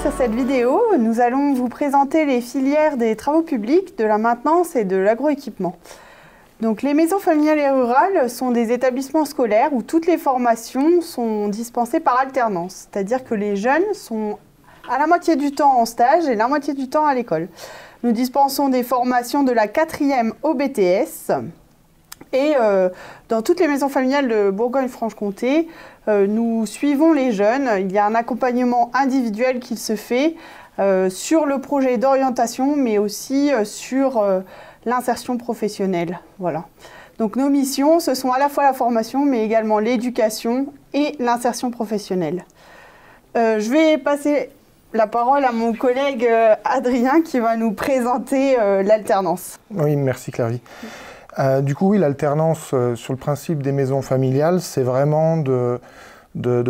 sur cette vidéo, nous allons vous présenter les filières des travaux publics, de la maintenance et de l'agroéquipement. Donc les maisons familiales et rurales sont des établissements scolaires où toutes les formations sont dispensées par alternance, c'est-à-dire que les jeunes sont à la moitié du temps en stage et la moitié du temps à l'école. Nous dispensons des formations de la quatrième au BTS, et euh, dans toutes les maisons familiales de Bourgogne-Franche-Comté, nous suivons les jeunes. Il y a un accompagnement individuel qui se fait euh, sur le projet d'orientation, mais aussi sur l'insertion professionnelle. Voilà. Donc nos missions, ce sont à la fois la formation, mais également l'éducation et l'insertion professionnelle. je vais passer la parole à mon collègue Adrien qui va nous présenter l'alternance. Oui, merci Clary. Euh, du coup, oui, l'alternance euh, sur le principe des maisons familiales, c'est vraiment de,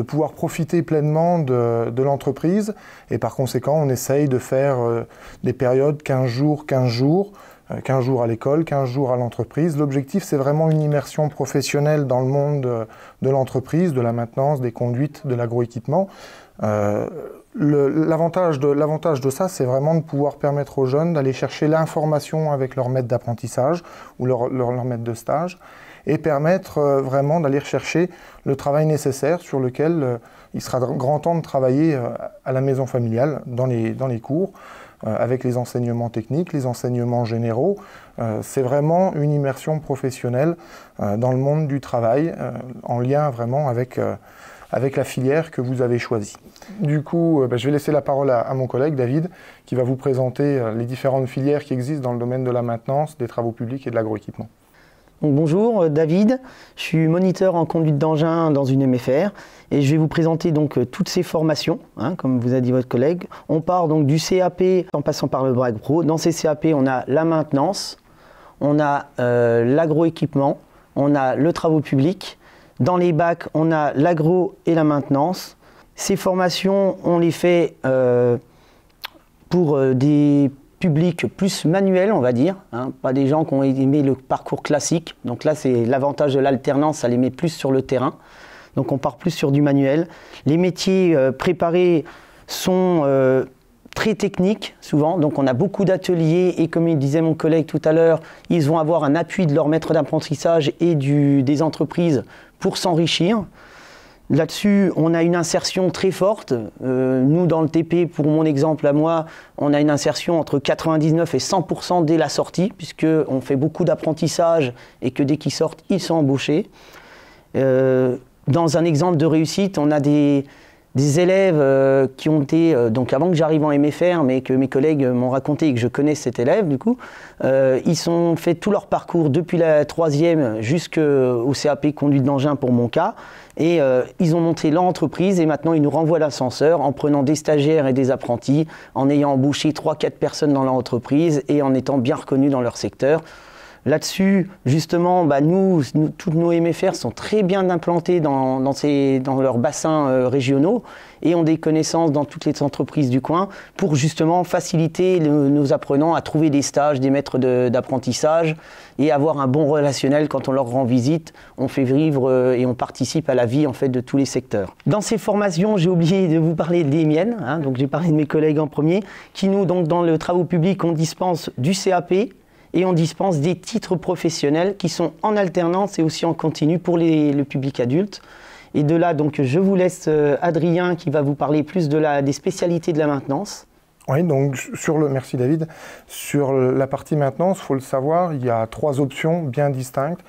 pouvoir profiter pleinement de, l'entreprise. Et par conséquent, on essaye de faire euh, des périodes 15 jours, 15 jours, 15 jours à l'école, 15 jours à l'entreprise. L'objectif, c'est vraiment une immersion professionnelle dans le monde de l'entreprise, de la maintenance, des conduites, de l'agroéquipement. L'avantage de, ça, c'est vraiment de pouvoir permettre aux jeunes d'aller chercher l'information avec leur maître d'apprentissage ou leur, maître de stage et permettre euh, vraiment d'aller chercher le travail nécessaire sur lequel euh, il sera grand temps de travailler euh, à la maison familiale, dans les cours, avec les enseignements techniques, les enseignements généraux. c'est vraiment une immersion professionnelle dans le monde du travail, en lien vraiment avec avec la filière que vous avez choisie. Du coup, euh, bah, je vais laisser la parole à, mon collègue David, qui va vous présenter euh, les différentes filières qui existent dans le domaine de la maintenance, des travaux publics et de l'agroéquipement. bonjour, euh, David. Je suis moniteur en conduite d'engin dans une MFR et je vais vous présenter donc toutes ces formations, hein, comme vous a dit votre collègue. On part donc du CAP en passant par le BRAC Pro. Dans ces CAP, on a la maintenance, on a l'agroéquipement, on a le travaux public dans les bacs, on a l'agro et la maintenance. Ces formations, on les fait euh, pour euh, des publics plus manuels, on va dire, hein, pas des gens qui ont aimé le parcours classique. Donc là, c'est l'avantage de l'alternance, ça les met plus sur le terrain. Donc on part plus sur du manuel. Les métiers euh, préparés sont très techniques souvent, donc on a beaucoup d'ateliers et comme il disait mon collègue tout à l'heure, ils vont avoir un appui de leur maître d'apprentissage et des entreprises pour s'enrichir. Là-dessus, on a une insertion très forte. Euh, nous, dans le TP, pour mon exemple à moi, on a une insertion entre 99 et 100% dès la sortie, puisqu'on fait beaucoup d'apprentissage et que dès qu'ils sortent, ils sont embauchés. Euh, dans un exemple de réussite, on a des, des élèves euh, qui ont été, euh, donc avant que j'arrive en MFR, mais que mes collègues m'ont raconté et que je connais cet élève, du coup, euh, ils ont fait tout leur parcours depuis la troisième jusqu'au CAP conduite d'engin pour mon cas. Et ils ont monté leur entreprise et maintenant ils nous renvoient l'ascenseur en prenant des stagiaires et des apprentis, en ayant embauché 3-4 personnes dans leur entreprise et en étant bien reconnus dans leur secteur. Là-dessus, justement, bah, nous, toutes nos MFR sont très bien implantés dans, leurs bassins euh, régionaux et ont des connaissances dans toutes les entreprises du coin pour justement faciliter nos apprenants à trouver des stages, des maîtres d'apprentissage et avoir un bon relationnel quand on leur rend visite. On fait vivre euh, et on participe à la vie en fait de tous les secteurs. Dans ces formations, j'ai oublié de vous parler des miennes. Hein, donc j'ai parlé de mes collègues en premier, qui nous donc dans le travaux public, on dispense du CAP, et on dispense des titres professionnels qui sont en alternance et aussi en continu pour le public adulte. Et de là, donc, je vous laisse euh, Adrien qui va vous parler plus des spécialités de la maintenance. Oui, donc sur le, merci David. Sur la partie maintenance, il faut le savoir, il y a trois options bien distinctes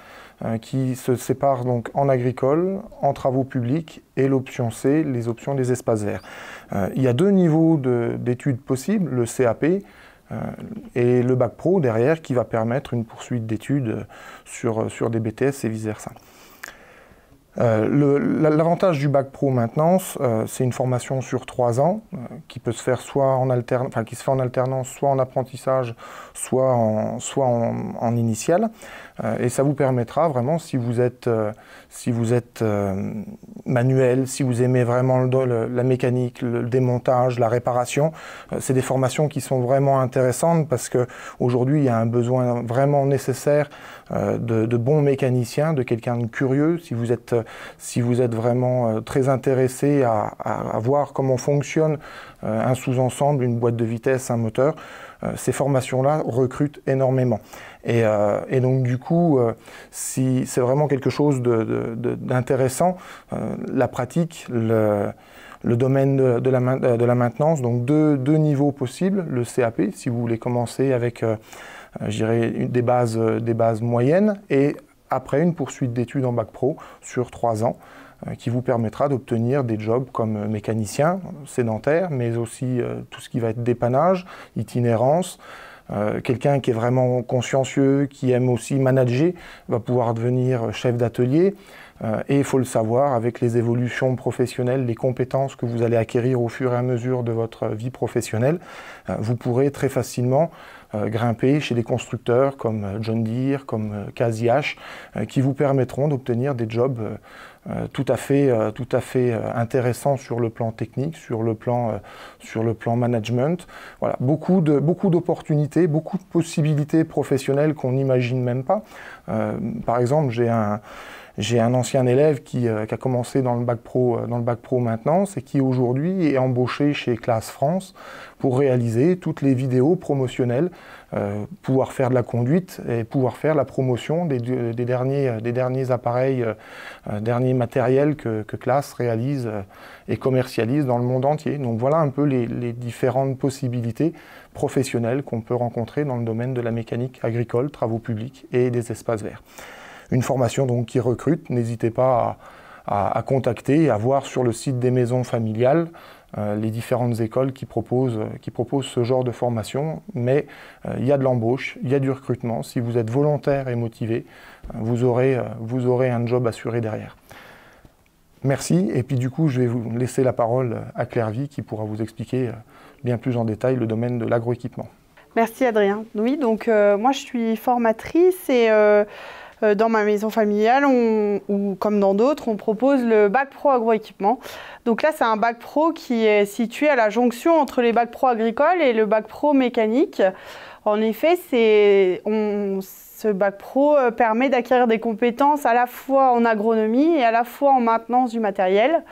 euh, qui se séparent donc en agricole, en travaux publics et l'option C, les options des espaces verts. Euh, il y a deux niveaux d'études possibles, le CAP, et le bac pro derrière qui va permettre une poursuite d'études sur, sur des BTS et vice-versa. Euh, l'avantage du bac pro maintenance, euh, c'est une formation sur trois ans qui peut se faire soit en qui se fait en alternance, soit en apprentissage, soit en, soit initial. et ça vous permettra vraiment, si vous êtes, si vous êtes manuel, si vous aimez vraiment la mécanique, le démontage, la réparation, c'est des formations qui sont vraiment intéressantes parce qu'aujourd'hui, il y a un besoin vraiment nécessaire de, de, bons mécaniciens, de quelqu'un de curieux. Si vous êtes, si vous êtes vraiment très intéressé à, voir comment fonctionne un sous-ensemble, une boîte de vitesse, un moteur, euh, ces formations-là recrutent énormément. Et, euh, donc du coup, euh, si c'est vraiment quelque chose d'intéressant, la pratique, le, domaine de, la, maintenance, donc deux, niveaux possibles, le CAP, si vous voulez commencer avec, des bases, des bases moyennes, et après une poursuite d'études en bac pro sur trois ans. Euh, qui vous permettra d'obtenir des jobs comme mécanicien sédentaire, mais aussi euh, tout ce qui va être dépannage, itinérance. Euh, quelqu'un qui est vraiment consciencieux, qui aime aussi manager, va pouvoir devenir chef d'atelier. Et il faut le savoir, avec les évolutions professionnelles, les compétences que vous allez acquérir au fur et à mesure de votre vie professionnelle, vous pourrez très facilement grimper chez des constructeurs comme John Deere, comme Casiach, qui vous permettront d'obtenir des jobs euh, tout à fait, euh, tout à fait euh, intéressant sur le plan technique, sur le plan, sur le plan management. Voilà, beaucoup de beaucoup d'opportunités, beaucoup de possibilités professionnelles qu'on n'imagine même pas. par exemple, j'ai un j'ai un ancien élève qui, a commencé dans le bac pro, dans le bac pro maintenance et qui aujourd'hui est embauché chez Classe France pour réaliser toutes les vidéos promotionnelles euh, pouvoir faire de la conduite et pouvoir faire la promotion des, derniers, des derniers, appareils, euh, derniers matériels que, que Classe réalise euh, et commercialise dans le monde entier. Donc voilà un peu les, différentes possibilités professionnelles qu'on peut rencontrer dans le domaine de la mécanique agricole, travaux publics et des espaces verts. Une formation donc qui recrute, n'hésitez pas à, contacter et à voir sur le site des maisons familiales euh, les différentes écoles qui proposent, qui proposent ce genre de formation, mais euh, il y a de l'embauche, il y a du recrutement. Si vous êtes volontaire et motivé, euh, vous aurez, vous aurez un job assuré derrière. Merci, et puis du coup, je vais vous laisser la parole à Claire Vie qui pourra vous expliquer bien plus en détail le domaine de l'agroéquipement. Merci Adrien. Oui, donc moi je suis formatrice et dans ma maison familiale, ou comme dans d'autres, on propose le bac pro agroéquipement. Donc là, c'est un bac pro qui est situé à la jonction entre les bacs pro agricoles et le bac pro mécanique. En effet, ce bac pro euh, permet d'acquérir des compétences à la fois en agronomie et à la fois en maintenance du matériel.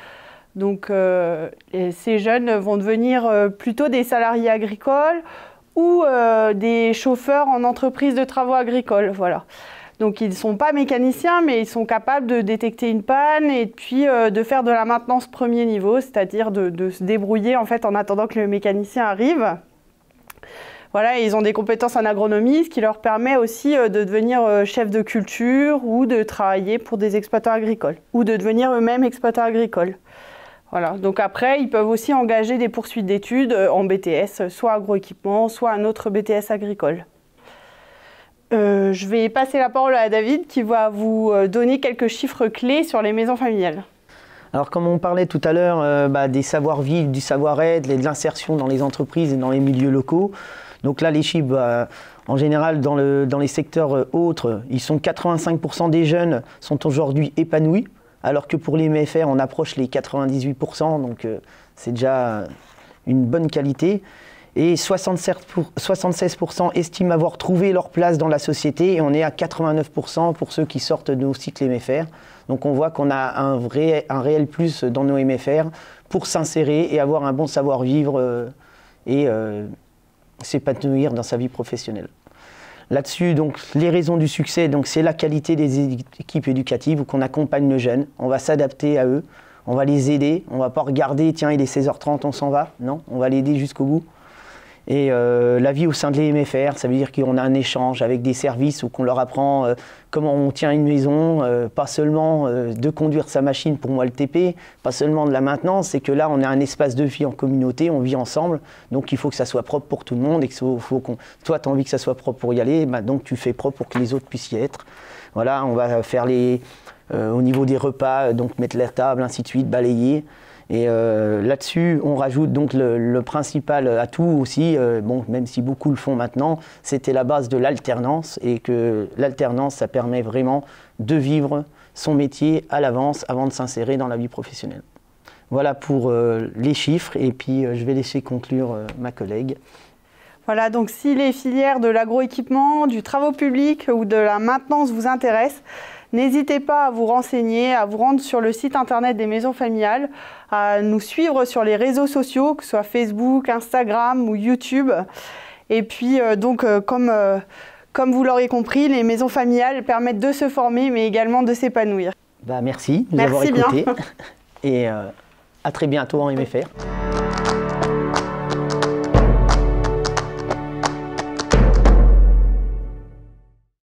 Donc euh, ces jeunes vont devenir plutôt des salariés agricoles ou des chauffeurs en entreprise de travaux agricoles. Voilà. Donc ils ne sont pas mécaniciens, mais ils sont capables de détecter une panne et puis euh, de faire de la maintenance premier niveau, c'est-à-dire de, se débrouiller en fait en attendant que le mécanicien arrive. Voilà, ils ont des compétences en agronomie, ce qui leur permet aussi euh, de devenir euh, chef de culture ou de travailler pour des exploitants agricoles ou de devenir eux-mêmes exploitants agricoles. Voilà, donc après, ils peuvent aussi engager des poursuites d'études en BTS, soit agroéquipement, soit un autre BTS agricole. Euh, je vais passer la parole à David qui va vous euh, donner quelques chiffres clés sur les maisons familiales. Alors comme on parlait tout à l'heure euh, bah, des savoir-vivre, du savoir-être, de l'insertion dans les entreprises et dans les milieux locaux, donc là les chiffres, bah, en général dans, les secteurs autres, ils sont 85% des jeunes sont aujourd'hui épanouis, alors que pour les MFR on approche les 98%, donc c'est déjà une bonne qualité et 76% estiment avoir trouvé leur place dans la société et on est à 89% pour ceux qui sortent de nos cycles MFR. Donc on voit qu'on a un, vrai, un réel plus dans nos MFR pour s'insérer et avoir un bon savoir-vivre euh, et euh, s'épanouir dans sa vie professionnelle. Là-dessus, donc, les raisons du succès, donc, c'est la qualité des équipes éducatives où qu'on accompagne nos jeunes. On va s'adapter à eux, on va les aider. On va pas regarder, tiens, il est 16h30, on s'en va. Non, on va l'aider jusqu'au bout. Et euh, la vie au sein de l'EMFR, ça veut dire qu'on a un échange avec des services où qu'on leur apprend euh, comment on tient une maison, euh, pas seulement de conduire sa machine pour moi le TP, pas seulement de la maintenance, c'est que là on a un espace de vie en communauté, on vit ensemble, donc il faut que ça soit propre pour tout le monde et que faut toi tu as envie que ça soit propre pour y aller, bah, donc tu fais propre pour que les autres puissent y être. Voilà, on va faire les, au niveau des repas, donc mettre la table, ainsi de suite, balayer. Et euh, là-dessus, on rajoute donc le, principal atout aussi, euh, bon, même si beaucoup le font maintenant, c'était la base de l'alternance et que l'alternance, ça permet vraiment de vivre son métier à l'avance avant de s'insérer dans la vie professionnelle. Voilà pour euh, les chiffres et puis je vais laisser conclure ma collègue. Voilà, donc si les filières de l'agroéquipement, du travaux publics ou de la maintenance vous intéressent, N'hésitez pas à vous renseigner, à vous rendre sur le site internet des maisons familiales, à nous suivre sur les réseaux sociaux, que ce soit Facebook, Instagram ou YouTube. Et puis, euh, donc, euh, comme, euh, comme vous l'aurez compris, les maisons familiales permettent de se former, mais également de s'épanouir. Bah, merci de nous avoir écoutés. Et à très bientôt en MFR.